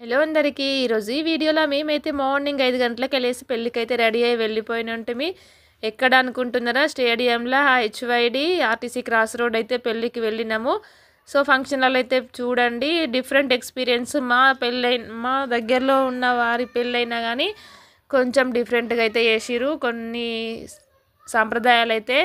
Hello అందరికీ. ఈరోజు ఈ వీడియోలో మేమైతే మార్నింగ్ ఐదు గంటలకు వెళ్ళేసి పెళ్ళికైతే రెడీ అయ్యి వెళ్ళిపోయిన ఉంటుంది ఎక్కడ అనుకుంటున్నారా? స్టేడియంలో హెచ్వైడి ఆర్టీసీ క్రాస్ రోడ్ అయితే పెళ్ళికి వెళ్ళినాము. సో ఫంక్షన్ హాల్ అయితే చూడండి. Different experience. మా పెళ్ళై మా దగ్గరలో ఉన్న వారి పెళ్ళైనా కానీ కొంచెం డిఫరెంట్గా అయితే చేసిరు కొన్ని సాంప్రదాయాలు అయితే